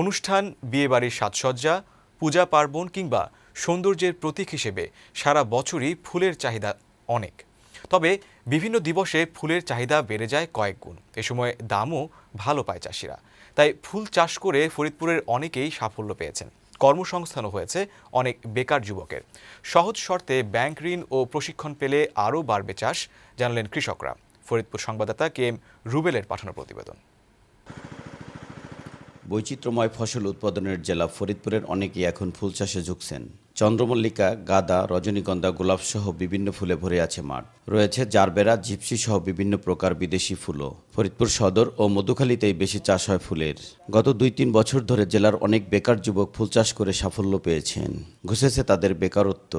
অনুষ্ঠান, বিয়েবাড়ির সাজসজ্জা, পূজা পার্বণ কিংবা সৌন্দর্যের প্রতীক হিসেবে সারা বছরই ফুলের চাহিদা অনেক। তবে বিভিন্ন দিবসে ফুলের চাহিদা বেড়ে যায় কয়েক গুণ। এ সময় দামও ভালো পায় চাষিরা। তাই ফুল চাষ করে ফরিদপুরের অনেকেই সাফল্য পেয়েছেন। কর্মসংস্থানও হয়েছে অনেক বেকার যুবকের। সহজ শর্তে ব্যাংক ঋণ ও প্রশিক্ষণ পেলে আরও বাড়বে চাষ, জানালেন কৃষকরা। ফরিদপুর সংবাদদাতা কে এম রুবেলের পাঠানো প্রতিবেদন। বৈচিত্র্যময় ফসল উৎপাদনের জেলা ফরিদপুরের অনেকেই এখন ফুল চাষে ঝুঁকছেন। চন্দ্রমল্লিকা, গাদা, রজনীগন্ধা গোলাপ সহ বিভিন্ন ফুলে ভরে আছে মাঠ। রয়েছে জারবেরা জিপসি সহ বিভিন্ন প্রকার বিদেশি ফুলও। ফরিদপুর সদর ও মধুখালীতেই বেশি চাষ হয় ফুলের। গত দুই তিন বছর ধরে জেলার অনেক বেকার যুবক ফুল চাষ করে সাফল্য পেয়েছেন। ঘুষেছে তাদের বেকারত্ব।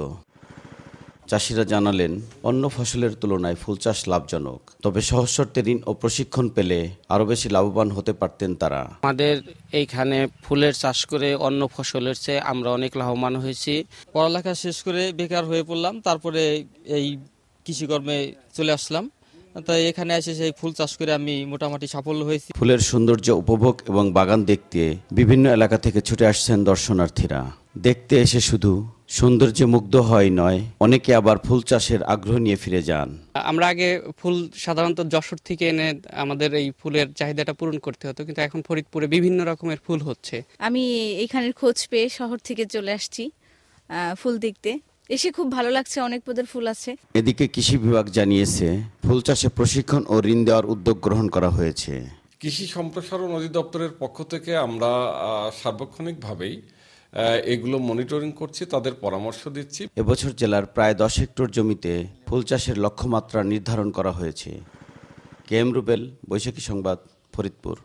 চাষিরা জানালেন অন্য ফসলের তুলনায় ফুল চাষ লাভজনক তবে সহজ শর্তে ঋণ ও প্রশিক্ষণ পেলে আরও বেশি লাভবান হতে পারতেন তারা। আমাদের এইখানে ফুলের চাষ করে অন্য ফসলের চেয়ে আমরা অনেক লাভবান হয়েছি। পড়ালেখা শেষ করে বেকার হয়ে পড়লাম তারপরে এই কৃষিকর্মে চলে আসলাম। তাই এখানে এসে সেই ফুল চাষ করে আমি মোটামুটি সাফল্য হয়েছি। ফুলের সৌন্দর্য উপভোগ এবং বাগান দেখতে বিভিন্ন এলাকা থেকে ছুটে আসছেন দর্শনার্থীরা। দেখতে এসে শুধু সৌন্দর্যে মুগ্ধ হয় নয় অনেকে আবার ফুল চাষের আগ্রহ নিয়ে ফিরে যান। আমরা আগে ফুল সাধারণত যশোর থেকে এনে আমাদের এই ফুলের চাহিদাটা পূরণ করতে হতো কিন্তু এখন ফরিদপুরে বিভিন্ন রকমের ফুল হচ্ছে। আমি এখানের খোঁজ পেয়ে শহর থেকে চলে আসছি আহ, ফুল দেখতে। এসে খুব ভালো লাগছে অনেক পদের ফুল আছে। এদিকে কৃষি বিভাগ জানিয়েছে ফুল চাষে প্রশিক্ষণ ও ঋণ দেওয়ার উদ্যোগ গ্রহণ করা হয়েছে। কৃষি সম্প্রসারণ অধিদপ্তরের পক্ষ থেকে আমরা আহ, সার্বক্ষণিকভাবেই এগুলো মনিটরিং করছি, তাদের পরামর্শ দিচ্ছি। এবছর জেলার প্রায় দশ হেক্টর জমিতে ফুল চাষের লক্ষ্যমাত্রা নির্ধারণ করা হয়েছে। কে এম রুবেল, বৈশাখী সংবাদ, ফরিদপুর।